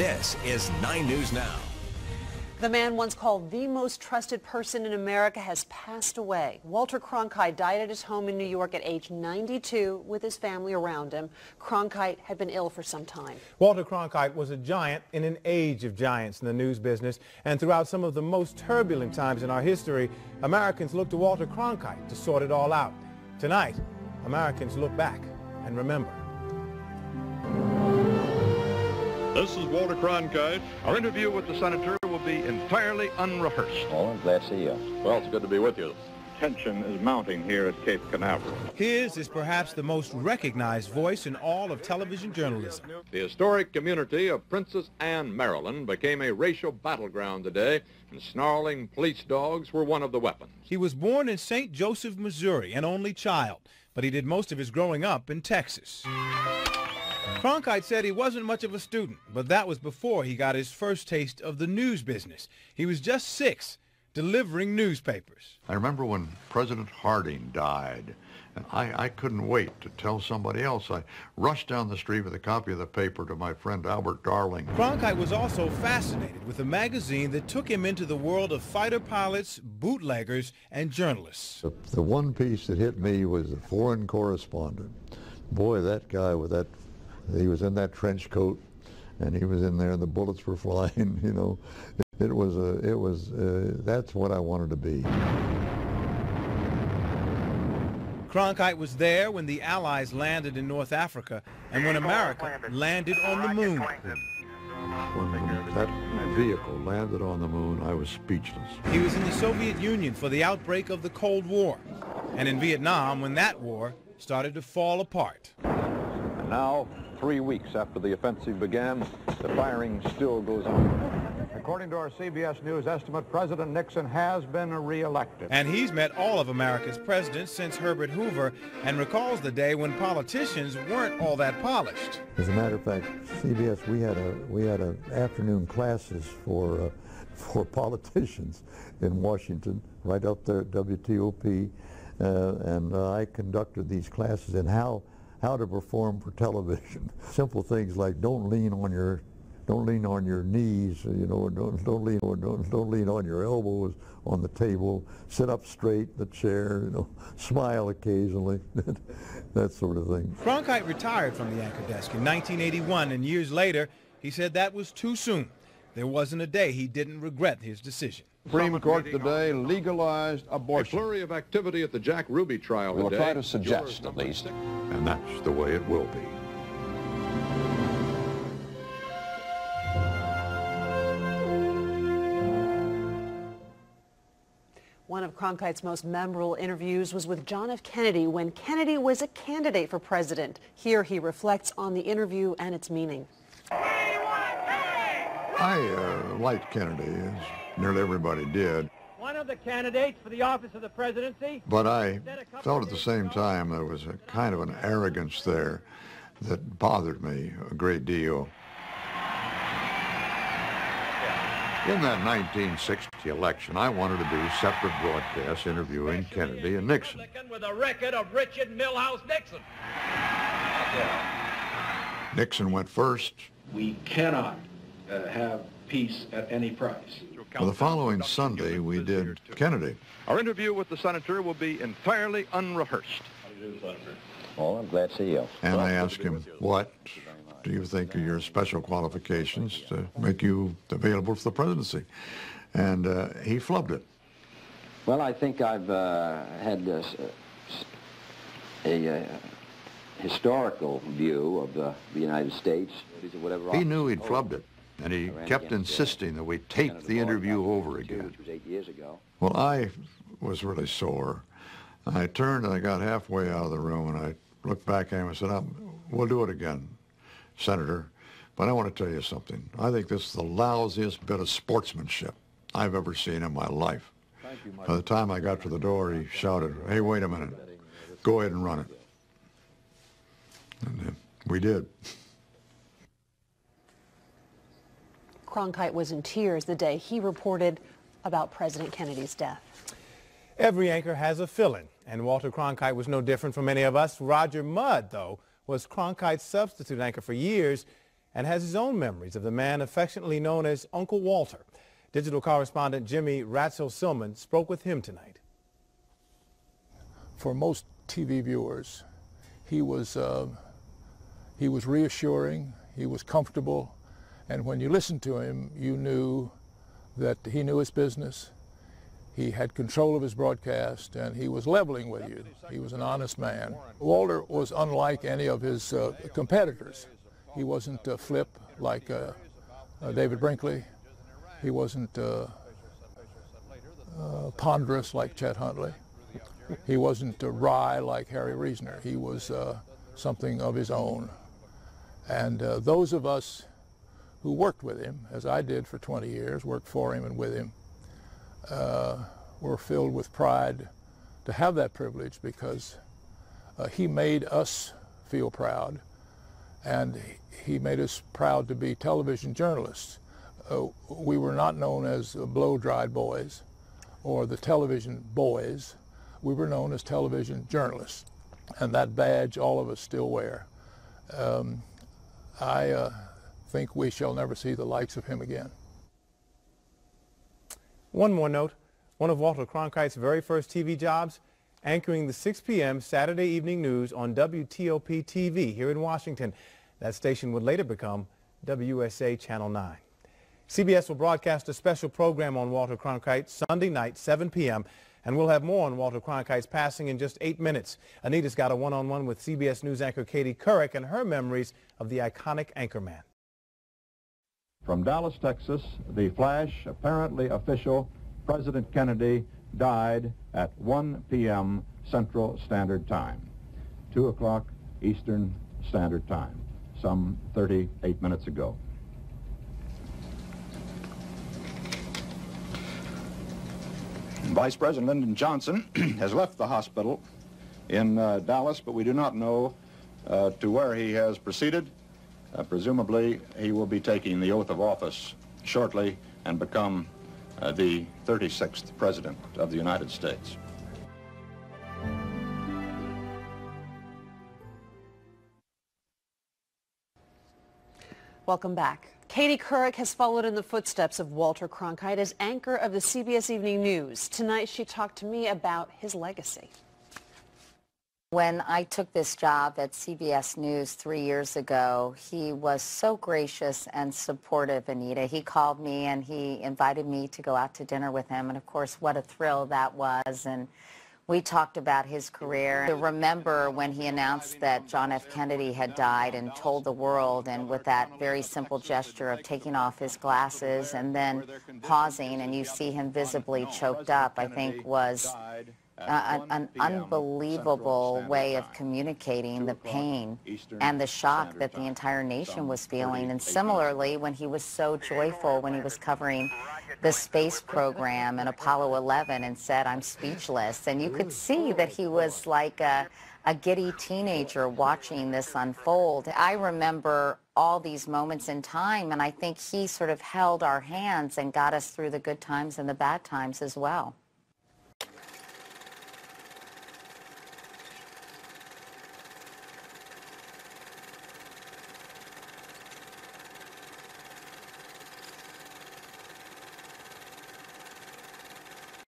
This is 9 News Now. The man once called the most trusted person in America has passed away. Walter Cronkite died at his home in New York at age 92 with his family around him. Cronkite had been ill for some time. Walter Cronkite was a giant in an age of giants in the news business. And throughout some of the most turbulent times in our history, Americans looked to Walter Cronkite to sort it all out. Tonight, Americans look back and remember. This is Walter Cronkite. Our interview with the senator will be entirely unrehearsed. Oh, I'm glad to see you. Well, it's good to be with you. Tension is mounting here at Cape Canaveral. His is perhaps the most recognized voice in all of television journalism. The historic community of Princess Anne, Maryland became a racial battleground today, and snarling police dogs were one of the weapons. He was born in St. Joseph, Missouri, an only child, but he did most of his growing up in Texas. Cronkite said he wasn't much of a student, but that was before he got his first taste of the news business. He was just six, delivering newspapers. I remember when President Harding died, and I, I couldn't wait to tell somebody else. I rushed down the street with a copy of the paper to my friend Albert Darling. Cronkite was also fascinated with a magazine that took him into the world of fighter pilots, bootleggers, and journalists. The, the one piece that hit me was the foreign correspondent. Boy, that guy with that he was in that trench coat, and he was in there, and the bullets were flying. You know, it was a, it was. Uh, that's what I wanted to be. Cronkite was there when the Allies landed in North Africa and when America landed on the moon. When that vehicle landed on the moon, I was speechless. He was in the Soviet Union for the outbreak of the Cold War, and in Vietnam when that war started to fall apart. And now, three weeks after the offensive began, the firing still goes on. According to our CBS News estimate, President Nixon has been reelected. And he's met all of America's presidents since Herbert Hoover and recalls the day when politicians weren't all that polished. As a matter of fact, CBS, we had a we had a afternoon classes for uh, for politicians in Washington, right up there at WTOP, uh, and uh, I conducted these classes in how how to perform for television. Simple things like don't lean on your don't lean on your knees, you know, don't, don't lean on don't, don't lean on your elbows on the table. Sit up straight in the chair, you know, smile occasionally, that sort of thing. Cronkite retired from the anchor desk in 1981, and years later, he said that was too soon. There wasn't a day he didn't regret his decision. Supreme Court today legalized abortion. A flurry of activity at the Jack Ruby trial We'll today. try to suggest, at least. And that's the way it will be. One of Cronkite's most memorable interviews was with John F. Kennedy when Kennedy was a candidate for president. Here he reflects on the interview and its meaning. I uh, liked Kennedy, as nearly everybody did, One of the candidates for the office of the presidency. but I felt at the same time there was a kind of an arrogance there that bothered me a great deal. In that 1960 election, I wanted to do separate broadcasts interviewing Kennedy and Nixon. With a record of Richard Milhous Nixon. Nixon went first. We cannot uh, have peace at any price. Well, the following Sunday, we did Kennedy. Our interview with the senator will be entirely unrehearsed. Oh, I'm glad to see you. And I asked him, what do you think are your special qualifications to make you available for the presidency? And uh, he flubbed it. Well, I think I've uh, had this, uh, a uh, historical view of the, the United States. Whatever He knew he'd flubbed it, and he kept insisting that we tape the interview over again. Which was eight years ago. Well, I was really sore. I turned and I got halfway out of the room, and I looked back at him and said, "Um, we'll do it again, Senator. But I want to tell you something. I think this is the lousiest bit of sportsmanship I've ever seen in my life. By the time I got to the door, he shouted, hey, wait a minute. Go ahead and run it. And uh, we did. Cronkite was in tears the day he reported about President Kennedy's death. Every anchor has a fill-in, and Walter Cronkite was no different from any of us. Roger Mudd, though, was Cronkite's substitute anchor for years, and has his own memories of the man affectionately known as Uncle Walter. Digital correspondent Jimmy Ratzel-Silman spoke with him tonight. For most TV viewers, he was, uh, he was reassuring, he was comfortable, and when you listened to him, you knew that he knew his business, he had control of his broadcast, and he was leveling with you. He was an honest man. Walter was unlike any of his uh, competitors. He wasn't uh, flip like uh, uh David Brinkley. He wasn't uh, uh, ponderous like Chet Huntley. He wasn't wry like Harry Reasoner. He was something of his own. And those of us who worked with him, as I did for 20 years, worked for him and with him, uh, were filled with pride to have that privilege because uh, he made us feel proud and he made us proud to be television journalists. Uh, we were not known as blow-dried boys or the television boys. We were known as television journalists and that badge all of us still wear. Um, I uh, think we shall never see the likes of him again. One more note. One of Walter Cronkite's very first TV jobs, anchoring the 6 p.m. Saturday evening news on WTOP TV here in Washington. That station would later become WUSA Channel 9. CBS will broadcast a special program on Walter Cronkite Sunday night, 7 p.m. And we'll have more on Walter Cronkite's passing in just eight minutes. Anita's got a one-on-one -on -one with CBS News anchor Katie Couric and her memories of the iconic anchorman. From Dallas, Texas, the flash, apparently official, President Kennedy died at 1 p.m. Central Standard Time, 2 o'clock Eastern Standard Time, some 38 minutes ago. Vice President Lyndon Johnson has left the hospital in uh, Dallas, but we do not know uh, to where he has proceeded. Uh, presumably, he will be taking the oath of office shortly and become uh, the 36th President of the United States. Welcome back. Katie Couric has followed in the footsteps of Walter Cronkite as anchor of the CBS Evening News. Tonight she talked to me about his legacy. When I took this job at CBS News three years ago, he was so gracious and supportive, Anita. He called me and he invited me to go out to dinner with him. And of course, what a thrill that was. And we talked about his career. I remember when he announced that John F. Kennedy had died and told the world, and with that very simple gesture of taking off his glasses and then pausing, and you see him visibly choked up, I think was uh, an, unbelievable way of communicating the pain and the shock that the entire nation was feeling. And similarly, when he was so joyful when he was covering the space program and Apollo 11 and said, I'm speechless. And you could see that he was like a, a giddy teenager watching this unfold. I remember all these moments in time, and I think he sort of held our hands and got us through the good times and the bad times as well.